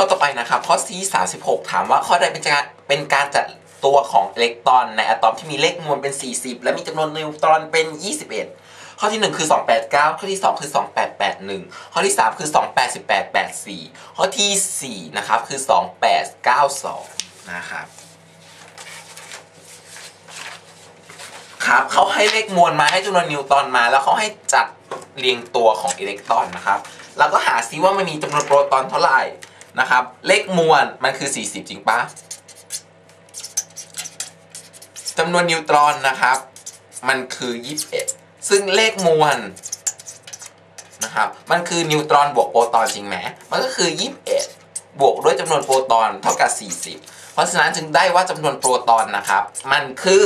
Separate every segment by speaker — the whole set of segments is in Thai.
Speaker 1: ข้อต่อไปนะครับข้อที่36 ถามว่าข้อใดเป็นการเป็นการจัดตัวของอิเล็กตรอนในอะตอมที่มีเลขมวลเป็น 40 และมีจำนวนนิวตรอนเป็น 21 ข้อที่ 1 คือ 289 ข้อที่ 2 คือ 2881 ข้อที่ 3 คือ 28884 ข้อทีสี่ 4 นะครับ คือ 2892 นะครับครับเขาให้เลขมวลมาให้จำนวนนิวตรอนมา แล้วเขาให้จัดเรียงตัวของอิเล็กตรอนนะครับเราก็หาซิว่ามันมีจำนวนโปรตอนเท่าไหร่ นะครับ เลขมวลมันคือ 40 จริงปะจำนวนนิวตรอนนะครับ มันคือ 21 ซึ่งเลขมวลนะครับ มันคือนิวตรอนบวกโปรตอนจริงไหมมันก็คือ 21 บวกด้วยจำนวนโปรตอนเท่ากับ 40 เพราะฉะนั้นจึงได้ว่าจำนวนโปรตอนนะครับ มันคือ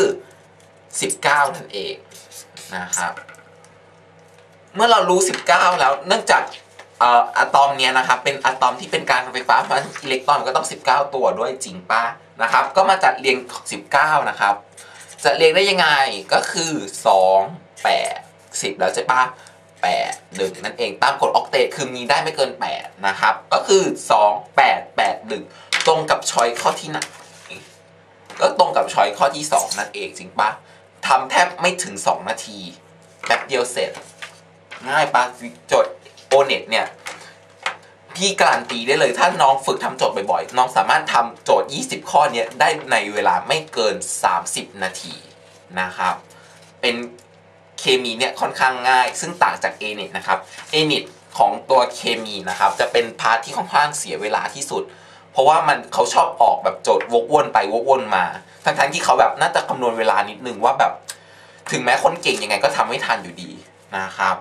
Speaker 1: 19 นั่นเองนะครับ เมื่อเรารู้ 19 แล้ว เนื่องจาก อะตอมเนี้ยนะครับเป็นอะตอมที่เป็นการไฟฟ้าเพราะฉะนั้นอิเล็กตรอนก็ต้อง 19 ตัวด้วยจริงป้านะครับก็มาจัดเรียง 19 นะครับ จะเรียงได้ยังไงก็คือ 2 8 10 แล้วใช่ปะ8 1 นั่นเองตามกฎออกเตทคือมีได้ไม่เกิน 8 นะครับ ก็คือ 2 8 8 1 ตรงกับชอยข้อที่หนก็ตรงกับ choice ข้อที่ 2 นั่นเองจริงปะทำแทบไม่ถึง 2 นาทีแป๊บเดียวเสร็จ ง่ายปะโจทย์ O-NET เนี่ยพี่การันตีได้เลย ถ้าน้องฝึกทำโจทย์บ่อยๆ น้องสามารถทำโจทย์ 20 ข้อเนี้ยได้ในเวลาไม่เกิน 30 นาทีนะครับ เป็นเคมีเนี่ยค่อนข้างง่าย ซึ่งต่างจาก a n e t นะครับ a n e t ของตัวเคมีนะครับ จะเป็น part ที่ค่อนข้างเสียเวลาที่สุด เพราะว่ามันเขาชอบออกแบบโจทย์วกวนไปวกวนมา ทั้งๆที่เขาแบบน่าจะคำนวณเวลานิดนึงว่าแบบ ถึงแม้คนเก่งยังไงก็ทำไม่ทันอยู่ดีนะครับ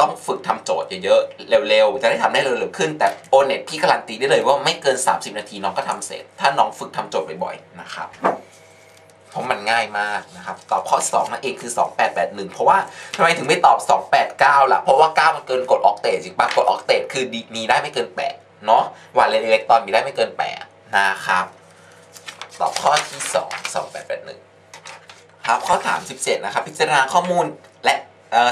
Speaker 1: ต้องฝึกทำโจทย์เยอะๆ เร็วๆ จะได้ทำได้เร็วๆขึ้น แต่โอเน็ตพี่การันตีได้เลยว่าไม่เกิน 30 นาทีน้องก็ทำเสร็จ ถ้าน้องฝึกทำโจทย์บ่อยๆ นะครับ เพราะมันง่ายมากนะครับ ตอบข้อ 2 นั่นเองคือ 2881 เพราะว่าทำไมถึงไม่ตอบ 289 ล่ะ เพราะว่า 9 มันเกินกฎออกเตทจริงปะกฎออกเตทคือมีได้ไม่เกิน 8 เนาะวาเลนอิเล็กตรอนมีได้ไม่เกิน 8 นะครับ ตอบข้อที่ 2 2881 ครับข้อ 37 นะครับ พิจารณาข้อมูลและ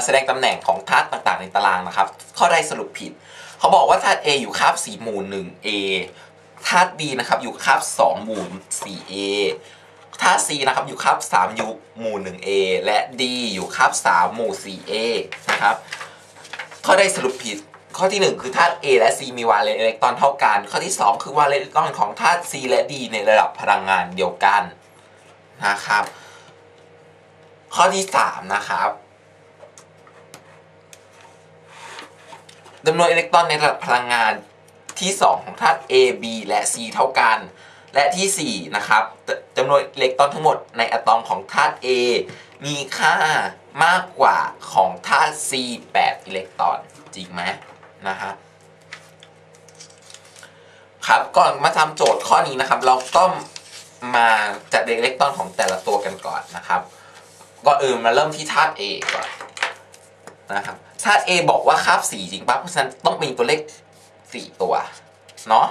Speaker 1: แสดงตำแหน่งของธาตุต่างๆ ในตารางนะครับ ข้อใดสรุปผิด เขาบอกว่าธาตุ A อยู่คาบ4หมู่ 1A ธาตุ B นะครับอยู่คาบ2หมู่ 4A ธาตุ C นะครับอยู่คาบ3อยู่หมู่ 1A และ D อยู่คาบ3หมู่ 4A นะครับ ข้อใดสรุปผิด ข้อที่ 1 คือธาตุ A และ C มี valence อิเล็กตรอนเท่ากัน ข้อที่ 2 คือวาเลนอิเล็กตรอนของธาตุ C และ D ในระดับพลังงานเดียวกันนะครับ ข้อที่ 3 นะครับ จำนวนอิเล็กตรอนในระดับพลังงานที่ 2 ของธาตุ A B และ C เท่ากัน และที่ 4 นะครับจำนวนอิเล็กตรอนทั้งหมดในอะตอมของธาตุ A มีค่ามากกว่าของธาตุ C 8 อิเล็กตรอน จริงไหมนะฮะครับก่อนมาทำโจทย์ข้อนี้นะครับ เราก็มาจัดอิเล็กตรอนของแต่ละตัวกันก่อนนะครับก็เออมาเริ่มที่ธาตุ A ก่อนนะครับ ธาตุ A บอกว่าคาบ4จริงปะเพราะฉะนั้นต้องมีตัวเลข4ตัวเนาะ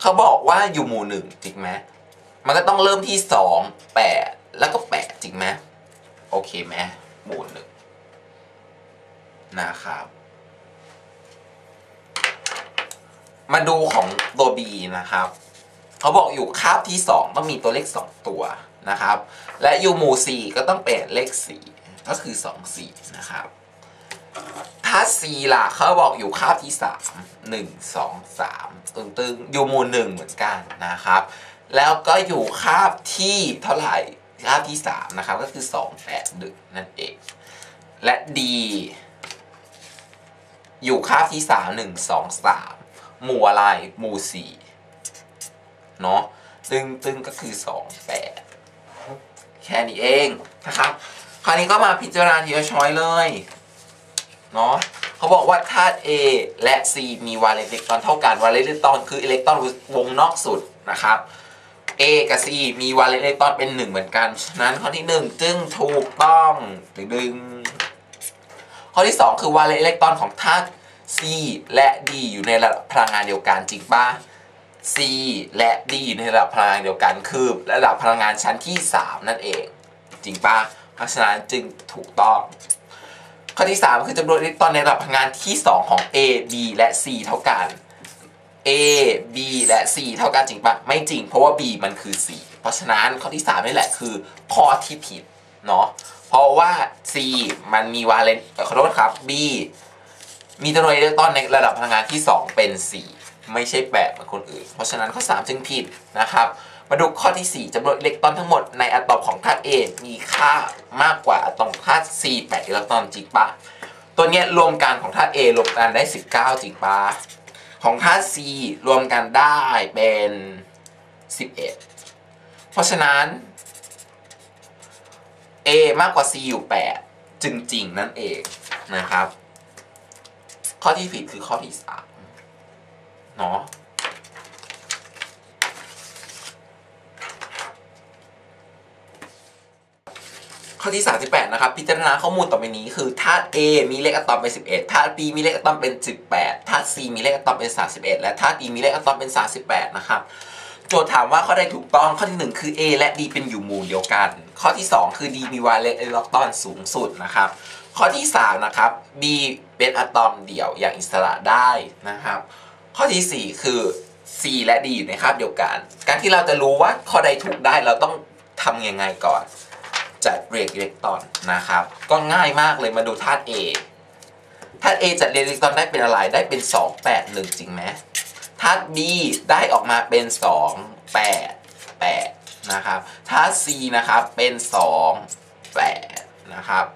Speaker 1: เขาบอกว่าอยู่หมู่หนึ่งจริงไหมมันก็ต้องเริ่มที่2 8แล้วก็8จริงไหมโอเคไหมหมู่หนึ่งนะครับ มาดูของตัว B นะครับเขาบอกอยู่คาบที่2ต้องมีตัวเลข2ตัวนะครับ และอยู่หมู่4ก็ต้องเป็นเลข4 ก็คือ2 4นะครับ ถ้า C ล่ะเขาบอกอยู่คาบที่ 3 1 2 3 ตึงตึงอยู่หมู่1เหมือนกันนะครับ แล้วก็อยู่คาบที่เท่าไหร่คาบที่ 3 นะครับ ก็คือ 2 8 1 นั่นเอง และ D อยู่คาบที่ 3 1 2 3 หมู่อะไร หมู่4เนาะซึ่งซึ่งก็คือ 2 8 แค่นี้เองนะครับ คราวนี้ก็มาพิจารณาทีละช้อยเลยเนาะเขาบอกว่าธาตุ A และ C มี valence อิเล็กตรอนเท่ากัน valence อิเล็กตรอนคืออิเล็กตรอนวงนอกสุดนะครับ A กับ C มี valence อิเล็กตรอนเป็น1เหมือนกันฉะนั้นข้อที่1จึงถูกต้องดึงดึงข้อที่2คือ valence อิเล็กตรอนของธาตุ C และ D อยู่ในระดับพลังงานเดียวกันจริงปะ C และ D อยู่ในระดับพลังงานเดียวกันคือระดับพลังงานชั้นที่ 3 นั่นเอง จริงปะ เพราะฉะนั้นจึงถูกต้อง ข้อที่ 3 คือจำนวนอิเล็กตรอนในระดับพลังงานที่ 2 ของ A B และ C เท่ากัน A B และ C เท่ากันจริงปะไม่จริงเพราะว่า B มันคือ C เพราะฉะนั้นข้อที่ 3 นี่แหละคือข้อที่ผิดเนาะเพราะว่า C มันมีวาเลนขอโทษครับ B มีจำนวนอิเล็กตรอนในระดับพลังงานที่ 2 เป็น 4 ไม่ใช่8เหมือนคนอื่น เพราะฉะนั้นข้อ 3 จึงผิดนะครับ มาดูข้อที่ 4จำนวนอิเล็กตรอนทั้งหมดในอะตอมของธาตุ A มีค่ามากกว่าอะตอมธาตุ C 8อิเล็กตรอนจริงปะตัวเนี้ยรวมกันของธาตุ A รวมกันได้ 19จริงปะของธาตุ C รวมกันได้เป็น 11 เพราะฉะนั้น A มากกว่า C อยู่ 8 จึงจริงนั่นเองนะครับ ข้อที่ผิดคือข้อที่3เนาะ ข้อที่ 38 นะครับ พิจารณาข้อมูลต่อไปนี้ คือธาตุ A มีเลขอะตอมเป็น 11ธาตุ B มีเลขอะตอมเป็น 18ธาตุ C มีเลขอะตอมเป็น 31 และธาตุ E มีเลขอะตอมเป็น 38 นะครับ โจทย์ถามว่าข้อใดถูกต้อง ข้อที่ 1 คือ A และ D เป็นอยู่หมู่เดียวกัน ข้อที่ 2 คือ D มีวาเลนอิเล็กตรอนสูงสุดนะครับ ข้อที่ 3 นะครับ B เป็นอะตอมเดี่ยวอย่างอิสระได้นะครับ ข้อที่ 4 คือ C และ D อยู่ในคาบเดียวกัน การที่เราจะรู้ว่าข้อใดถูกได้เราต้องทำยังไงก่อน จัดเรียงอิเล็กตรอนนะครับ ก็ง่ายมากเลยมาดูธาตุ A ธาตุ A จัดเรียงอิเล็กตรอนได้เป็นอะไรได้เป็น 2 8 1 จริงไหมธาตุ B ได้ออกมาเป็น 2 8 8 นะครับธาตุ C นะครับเป็น 2 8 นะครับ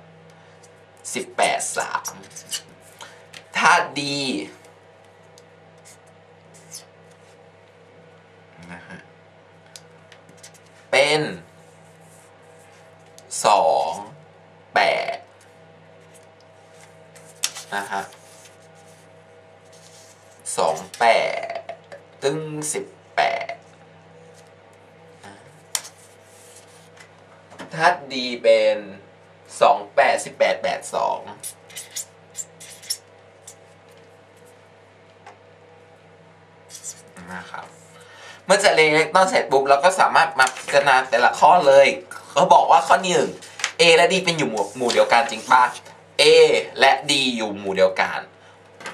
Speaker 1: 18 3ธาตุ D นะฮะเป็น สิบแปดถ้าดีเป็นสองแปดสิบแปดแปดสองนะครับ เมื่อจะเรียงอิเล็กตรอนเสร็จปุ๊บเราก็สามารถมาพิจารณาแต่ละข้อเลยเขาบอกว่าข้อที่หนึ่ง A และ D เป็นอยู่หมู่หมู่เดียวกันจริงปะ A และ D อยู่หมู่เดียวกัน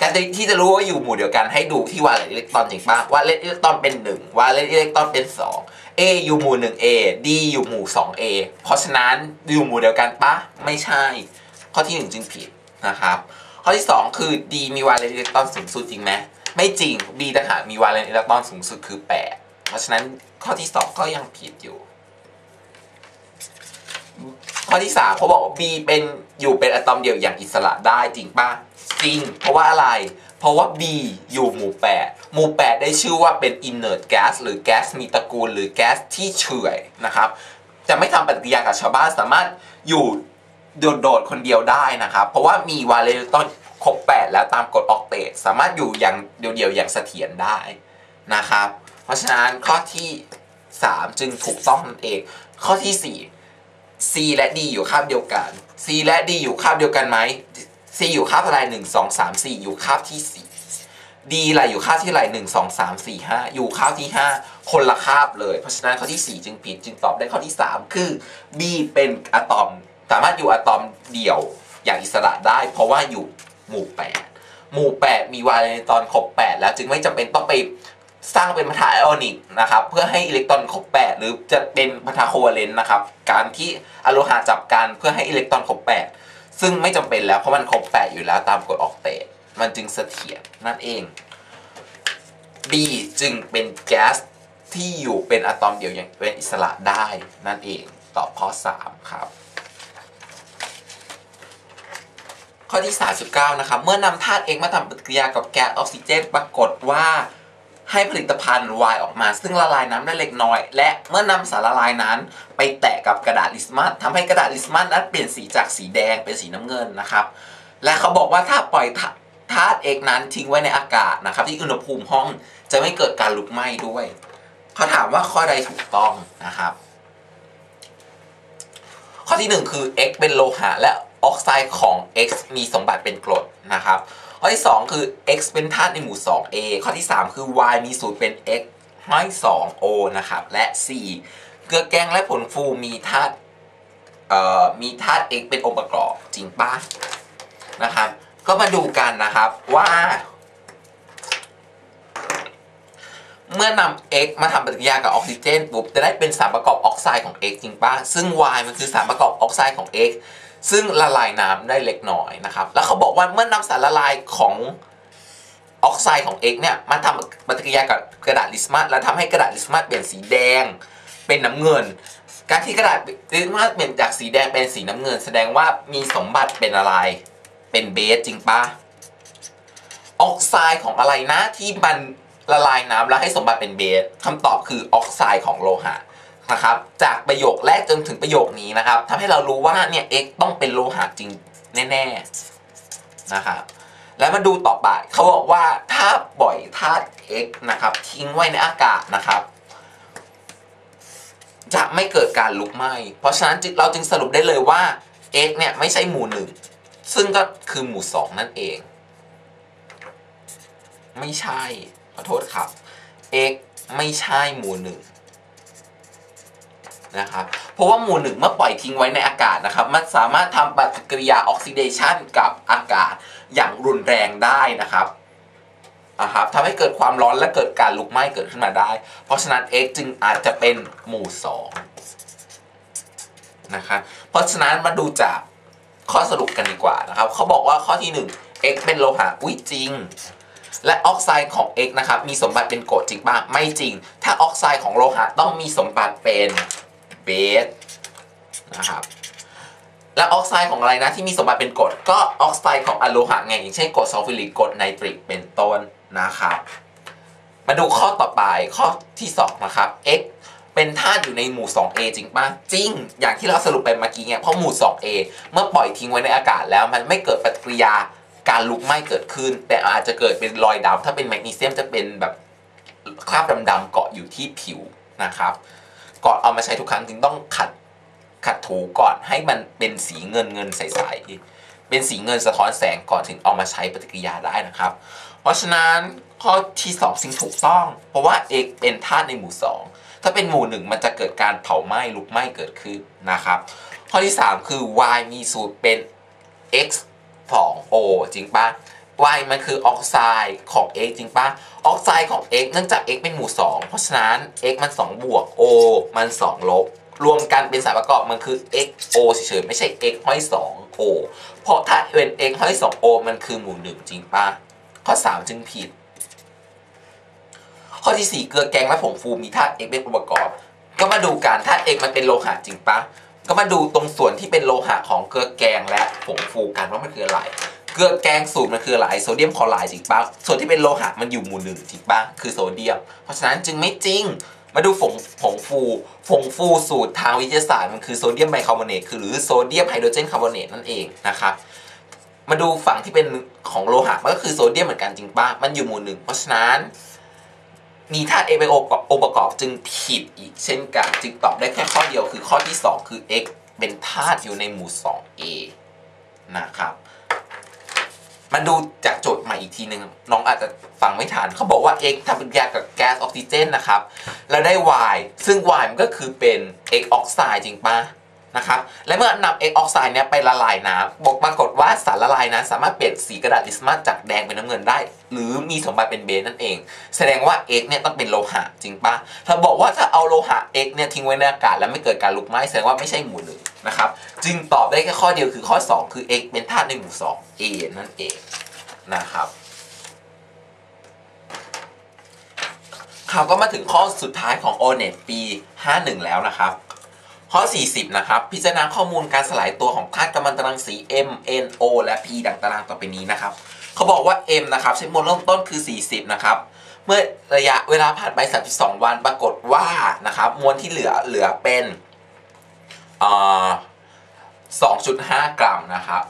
Speaker 1: การที่จะรู้ว่าอยู่หมู่เดียวกันให้ดูที่ valence electron จริงปะ valence electron เป็น1 valence electron เป็น2 A อยู่หมู่ 1A D อยู่หมู่ 2A เพราะฉะนั้นอยู่หมู่เดียวกันปะไม่ใช่ ข้อที่ 1 จึงผิดนะครับ ข้อที่ 2 คือ D มีวาเลนอิเล็กตรอนสูงสุดจริงไหมไม่จริง B ต่างหากมีวาเลนอิเล็กตรอนสูงสุดคือ 8 เพราะฉะนั้นข้อที่ 2 ก็ยังผิดอยู่ ข้อที่3เขาบอกว่า B เป็นอยู่เป็นอะตอมเดียวอย่างอิสระได้จริงป่ะ จริง เพราะว่าอะไร เพราะว่า B อยู่หมู่8หมู่8ได้ชื่อว่าเป็น inert gas หรือแก๊สมีตระกูล หรือแก๊สที่เฉื่อยนะครับ จะไม่ทำปฏิกิริยากับชาวบ้านสามารถอยู่โดดๆคนเดียวได้นะครับ เพราะว่ามีวาเลนตอนครบ 8 แล้วตามกฎออกเตทสามารถอยู่อย่างเดียวๆอย่างเสถียรได้นะครับ เพราะฉะนั้นข้อที่ 3 จึงถูกต้องนั่นเอง ข้อที่ 4 C และ D อยู่คาบเดียวกัน C และ D อยู่คาบเดียวกันไหม C อยู่คาบอะไรหนึ่งสองสามสี่อยู่คาบที่สี่ D อะไรอยู่คาบที่อะไรหนึ่งสองสามสี่ห้าอยู่คาบที่ห้าคนละคาบเลย เพราะฉะนั้นข้อที่สี่จึงผิดจึงตอบได้ข้อที่สามคือ B เป็นอะตอม สามารถอยู่อะตอมเดี่ยวอย่างอิสระได้ เพราะว่าอยู่หมู่แปดหมู่แปดมี valence electron ครบแปดแล้วจึงไม่จำเป็นต้องไปสร้างเป็นพันธะไอออนิกนะครับเพื่อให้อิเล็กตรอนครบ8หรือจะเป็นพันธะโควัลเลนต์นะครับการที่อะโลหะจับกันเพื่อให้อิเล็กตรอนครบ8 ซึ่งไม่จำเป็นแล้วเพราะมันครบ8อยู่แล้วตามกฎ octet มันจึงเสถียรนั่นเอง B จึงเป็นแก๊สที่อยู่เป็นอะตอมเดียวอย่างเป็นอิสระได้นั่นเองตอบข้อ 3 ครับ ข้อที่ 39 นะครับ เมื่อนำธาตุ X มาทำปฏิกิริยากับแก๊สออกซิเจน ปรากฏว่า ให้ผลิตภัณฑ์ Y ออกมา ซึ่งละลายน้ำได้เล็กน้อย และเมื่อนำสารละลายนั้น ไปแตะกับกระดาษลิสมัสทำให้กระดาษลิสมัสนั้นเปลี่ยนสีจากสีแดงเป็นสีน้ำเงินนะครับ และเขาบอกว่าถ้าปล่อยธาตุ X นั้นทิ้งไว้ในอากาศนะครับ ที่อุณหภูมิห้องจะไม่เกิดการลุกไหม้ด้วยเขาถามว่าข้อใดถูกต้องนะครับ ข้อที่ 1 คือ X เป็นโลหะและออกไซด์ของ X มีสมบัติเป็นกรดนะครับ ข้อที่ 2 คือ x เป็นธาตุในหมู่ 2a ข้อที่ 3 คือ y มีสูตรเป็น x ห้อย 2o นะครับ และ 4 เกลือแกงและผลฟูมีธาตุเอ่อมีธาตุ x เป็นองค์ประกอบจริงปะนะครับ ก็มาดูกันนะครับว่า เมื่อนำ X มาทำปฏิกิริยากับออกซิเจนปุ๊บจะได้เป็นสารประกอบออกไซด์ของ X จริงป่ะซึ่ง Y มันคือสารประกอบออกไซด์ของ X ซึ่งละลายน้ำได้เล็กน้อยนะครับ แล้วเขาบอกว่าเมื่อนำสารละลายของออกไซด์ของ X เนี่ยมาทำปฏิกิริยากับกระดาษลิสมัสแล้วทำให้กระดาษลิสมัสเปลี่ยนสีแดง เป็นน้ำเงิน การที่กระดาษลิสมัสเปลี่ยนจากสีแดงเป็นสีน้ำเงิน แสดงว่ามีสมบัติเป็นอะไร เป็นเบสจริงปะออกไซด์ของอะไรนะที่มันละลายน้ำแล้วให้สมบัติเป็นเบสคำตอบคือออกไซด์ของโลหะ นะครับจากประโยคแรกจนถึงประโยคนี้นะครับทำให้เรารู้ว่าเนี่ย X ต้องเป็นโลหะจริงแน่ๆนะครับแล้วมาดูต่อไปเขาบอกว่าถ้าปล่อยธาตุ X นะครับทิ้งไว้ในอากาศนะครับจะไม่เกิดการลุกไหม้ เพราะฉะนั้นเราจึงสรุปได้เลยว่า X เนี่ยไม่ใช่หมู่หนึ่งซึ่งก็คือหมู่สองนั่นเอง ไม่ใช่ขอโทษครับ x ไม่ใช่หมู่หนึ่ง นะครับเพราะว่าหมู่หนึ่งเมื่อปล่อยทิ้งไว้ในอากาศนะครับ มันสามารถทำปฏิกิริยาออกซิเดชันกับอากาศอย่างรุนแรงได้นะครับนะครับทำให้เกิดความร้อนและเกิดการลุกไหม้เกิดขึ้นมาได้ เพราะฉะนั้น x จึงอาจจะเป็นหมู่2นะครับเพราะฉะนั้นมาดูจากข้อสรุปกันดีกว่านะครับเขาบอกว่าข้อที่ 1 x เป็นโลหะอุ้ยจริง และออกไซด์ของ X นะครับมีสมบัติเป็นกรดจริงป่ะไม่จริง ถ้าออกไซด์ของโลหะต้องมีสมบัติเป็น เบสนะครับและออกไซด์ของอะไรนะที่มีสมบัติเป็นกรดก็ออกไซด์ของอะโลหะไงอย่างเช่นกรดซัลฟูริกกรดไนตริกเป็นต้นนะครับมาดูข้อต่อไปข้อที่ 2 นะครับ X เป็นธาตุอยู่ในหมู่ 2A จริงปะจริง อย่างที่เราสรุปไปเมื่อกี้ไงเพราะหมู่ 2A เมื่อปล่อยทิ้งไว้ในอากาศแล้วมันไม่เกิดปฏิกิริยาการลุกไหม้เกิดขึ้น แต่อาจจะเกิดเป็นรอยดำถ้าเป็นแมกนีเซียมจะเป็นแบบคราบดำๆเกาะอยู่ที่ผิวนะครับ ก่อนเอามาใช้ทุกครั้งจึงต้องขัดขัดถูก่อนให้มันเป็นสีเงินเงินใสๆเป็นสีเงินสะท้อนแสงก่อนถึงเอามาใช้ปฏิกิริยาได้นะครับ เพราะฉะนั้นข้อที่2สิ่งถูกต้อง เพราะว่า x เป็นธาตุในหมู่ 2 ถ้าเป็นหมู่ 1 มันจะเกิดการเผาไหม้ลุกไหม้เกิดขึ้นนะครับ ข้อที่ 3 คือ y มีสูตรเป็น x 2 O จริงปะ Y มันคือออกไซด์ของ X จริงปะออกไซด์ของ X เนื่องจาก X เป็นหมู่ 2 เพราะฉะนั้น X มัน 2 บวก O มัน 2 ลบ รวมกันเป็นสายประกอบมันคือ X O เฉยๆไม่ใช่ X ห้อย 2 O เพราะถ้าเป็น X ห้อย 2 O มันคือหมู่ 1 จริงปะข้อ 3 จึงผิด ข้อที่ 4 เกลือแกงและผงฟูมีธาตุ X เป็นองค์ประกอบ ก็มาดูกันธาตุ X มันเป็นโลหะจริงปะก็มาดูตรงส่วนที่เป็นโลหะของเกลือแกงและผงฟูกันว่ามันคืออะไร เกลือแกงสูตรมันคืออะไรโซเดียมคลอไรด์จริงปะส่วนที่เป็นโลหะมันอยู่หมู่หนึ่งจริงปะคือโซเดียม เพราะฉะนั้นจึงไม่จริงมาดูผงผงฟูผงฟูสูตรทางวิทยาศาสตร์มันคือโซเดียมไบคาร์บอเนตคือหรือโซเดียมไฮโดรเจนคาร์บอเนตนั่นเองนะครับมาดูฝั่งที่เป็นของโลหะมันก็คือโซเดียมเหมือนกันจริงปะมันอยู่หมู่หนึ่งเพราะฉะนั้น มีธาตุ A เป็นองค์ประกอบจึงผิดอีกเช่นกัน จึงตอบได้แค่ข้อเดียวคือข้อที่ 2 คือ x เป็นธาตุอยู่ในหมู่ 2a นะครับ มาดูจากโจทย์ใหม่อีกทีหนึ่งน้องอาจจะฟังไม่ทันเขาบอกว่า x ทำปฏิกิริยากับแก๊สออกซิเจนนะครับ แล้วได้ y ซึ่ง y มันก็คือเป็น x ออกไซด์จริงปะนะครับ และเมื่อนำ x ออกไซด์เนี้ยไปละลายน้ำบอกปรากฏว่าสารละลายนั้นสามารถเปลี่ยนสีกระดาษลิสมัสจากแดงเป็นน้ำเงินได้ หรือมีสมบัติเป็นเบสนั่นเอง แสดงว่า x เนี่ยต้องเป็นโลหะจริงปะถ้าบอกว่าถ้าเอาโลหะ x เนี่ยทิ้งไว้ในอากาศแล้วไม่เกิดการลุกไหม้แสดงว่าไม่ใช่หมู่หนึ่ง นะครับ จึงตอบได้แค่ข้อเดียวคือข้อ 2 คือ x เป็นธาตุในหมู่ 2 a นั่นเองนะครับข่าวก็มาถึงข้อสุดท้ายของ o n e t ปี 51 แล้วนะครับ ข้อ 40 นะครับ พิจารณาข้อมูลการสลายตัวของธาตุกัมมันตรังสี M N O และ P ดังตารางต่อไปนี้นะครับ เขาบอกว่า M นะครับใช้มวลเริ่มต้นคือ 40 นะครับเมื่อระยะเวลาผ่านไป 32 วันปรากฏว่านะครับมวลที่เหลือเหลือเป็น 2.5 กรัมนะครับ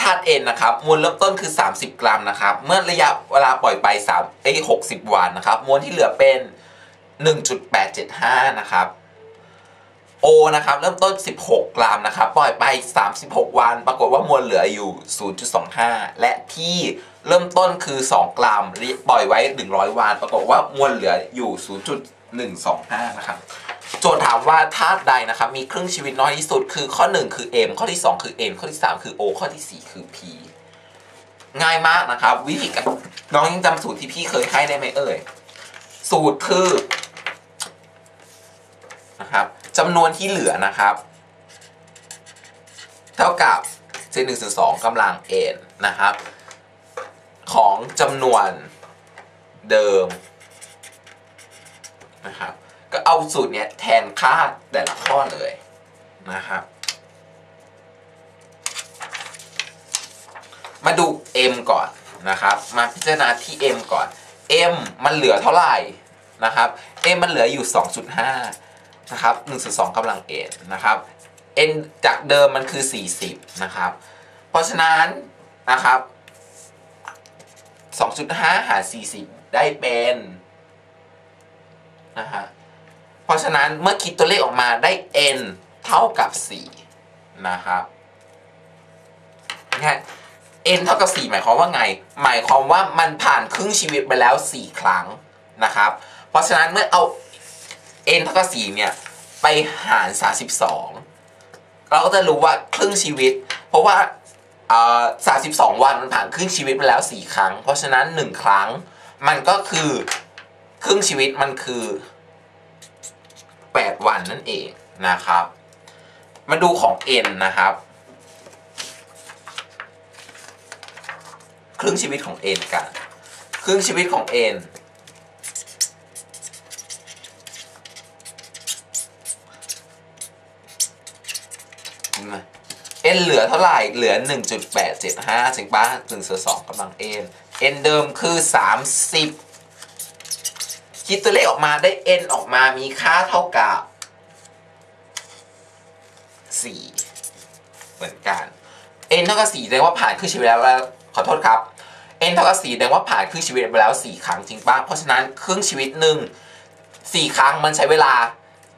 Speaker 1: ธาตุเอ็นนะครับมวลเริ่มต้นคือ 30 กรัมนะครับ เมื่อระยะเวลาปล่อยไป3ไอ้60 วันนะครับ มวลที่เหลือเป็น 1.875 นะครับโอนะครับเริ่มต้น 16 กรัมนะครับ ปล่อยไป 36 วัน ปรากฏว่ามวลเหลืออยู่ 0.25 และที่ เริ่มต้นคือ 2 กรัมปล่อยไว้ 100 วันปรากฏว่ามวลเหลืออยู่ 0.125 นะครับโจทย์ถามว่าธาตุใดนะครับมีครึ่งชีวิตน้อยที่สุดคือข้อ 1 คือ M ข้อที่ 2 คือ N ข้อที่ 3 คือ O ข้อที่ 4 คือ P ง่ายมากนะครับ วิธีการน้องยังจำสูตรที่พี่เคยให้ได้ไหมเอ่ย สูตรคือนะครับจำนวนที่เหลือนะครับ เท่ากับเศษหนึ่งส่วนสองกำลัง n นะครับ ของจำนวนเดิมนะครับก็เอาสูตรเนี้ยแทนค่าแต่ละข้อเลยนะครับมาดู m ก่อนนะครับ มาพิจารณาที่ m ก่อน m มันเหลือเท่าไหร่นะครับ m มันเหลืออยู่ 2.5นะครับ1.2กำลัง n นะครับ n จากเดิมมันคือ 40นะครับ เพราะฉะนั้นนะครับ 2.5 หาร 40 ได้เป็นนะฮะเพราะฉะนั้นเมื่อคิดตัวเลขออกมาได้ n เท่ากับ 4 นะครับง่าย n เท่ากับ 4 หมายความว่าไง หมายความว่ามันผ่านครึ่งชีวิตไปแล้ว 4 ครั้งนะครับ เพราะฉะนั้นเมื่อเอา n เท่ากับ 4 เนี่ย ไปหาร 32 เราก็จะรู้ว่าครึ่งชีวิต เพราะว่า สามสิบสองวันมันผ่านครึ่งชีวิตไปแล้ว4ครั้ง เพราะฉะนั้น1ครั้ง มันก็คือครึ่งชีวิตมันคือ8วันนั่นเองนะครับ มาดูของ n นะครับ ครึ่งชีวิตของ n กัน ครึ่งชีวิตของ n เอ็น เหลือเท่าไหร่ เหลือ 1.875จริงปะ1ส่วน2กำลัง n n เดิมคือ 30 คิดตัวเลขออกมาได้ n ออกมามีค่าเท่ากับ 4 เหมือนกัน n เท่ากับ4แสดงว่าผ่านครึ่งชีวิตแล้วขอโทษครับ n เท่ากับ4แสดงว่าผ่านครึ่งชีวิตไปแล้ว 4 ครั้งจริงป้ะเพราะฉะนั้นครึ่งชีวิตหนึ่ง4 ครั้งมันใช้เวลา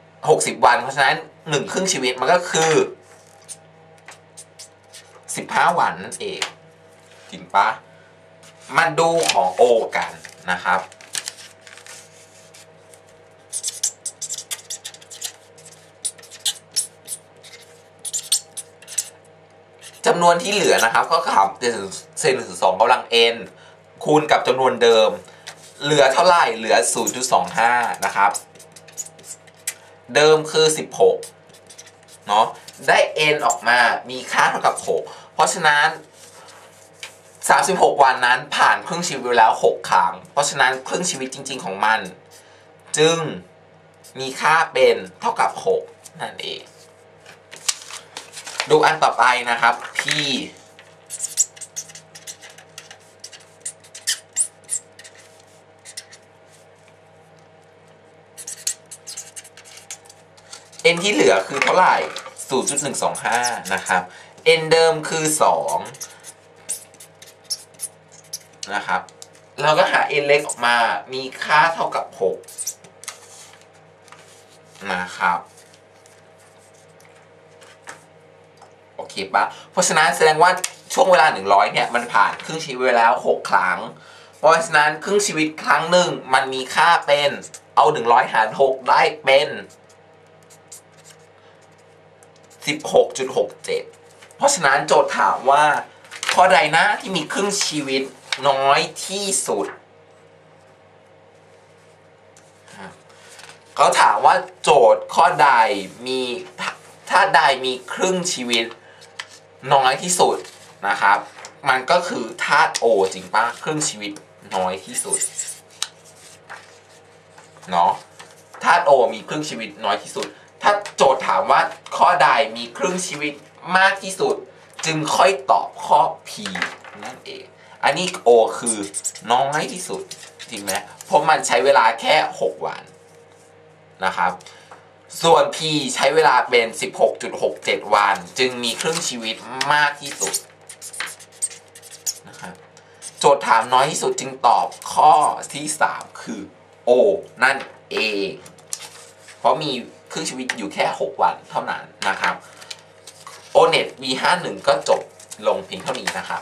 Speaker 1: 60 วัน เพราะฉะนั้น 1 ครึ่งชีวิตมันก็คือ 15วันนั่นเอง จริงปะมาดูของ O กันนะครับจำนวนที่เหลือนะครับ ก็ขับเซนหนึ่งสองกำลัง n คูณกับจำนวนเดิม เหลือเท่าไหร่เหลือ 0.25 นะครับ เดิมคือ 16 เนาะได้ n ออกมามีค่าเท่ากับ 6 ราะฉะนั้น 36 วันนั้นผ่านครึ่งชีวิตแล้ว 6 ครั้ง เพราะฉะนั้นครึ่งชีวิตจริง ๆ ของมัน จึงมีค่าเป็นเท่ากับ 6 นั่นเอง ดูอันต่อไปนะครับ p n ที่เหลือคือเท่าไหร่ 0.125 นะครับ n เดิมคือ 2 นะครับ เราก็หา n เล็กออกมา มีค่าเท่ากับ 6 นะครับ โอเคปะเพราะฉะนั้นแสดงว่าช่วงเวลา 100 เนี่ย มันผ่านครึ่งชีวิตไปแล้ว 6 ครั้ง เพราะฉะนั้นครึ่งชีวิตครั้งหนึ่งมันมีค่าเป็น เอา 100 หาร 6 ได้เป็น 16.67 เพราะฉะนั้นโจทย์ถามว่าข้อใดนะที่มีครึ่งชีวิตน้อยที่สุดเขาถามว่าโจทย์ข้อใดมีถ้าใดมีครึ่งชีวิตน้อยที่สุดนะครับ มันก็คือธาตุโอจริงปะครึ่งชีวิตน้อยที่สุดเนาะธาตุโอมีครึ่งชีวิตน้อยที่สุด ถ้าโจทย์ถามว่าข้อใดมีครึ่งชีวิต มากที่สุด จึงค่อยตอบข้อ P นั่นเอง อันนี้ O คือน้อยที่สุดจริงไหมเพราะมันใช้เวลาแค่ 6 วันนะครับ ส่วน P ใช้เวลาเป็น 16.67 วัน จึงมีครึ่งชีวิตมากที่สุดนะครับโจทย์ถามน้อยที่สุดจึงตอบข้อที่ 3 คือ O นั่นเอง เพราะมีครึ่งชีวิตอยู่แค่ 6 วันเท่านั้นนะครับ o n e t V51 ก็จบลงเพียงเท่านี้นะครับ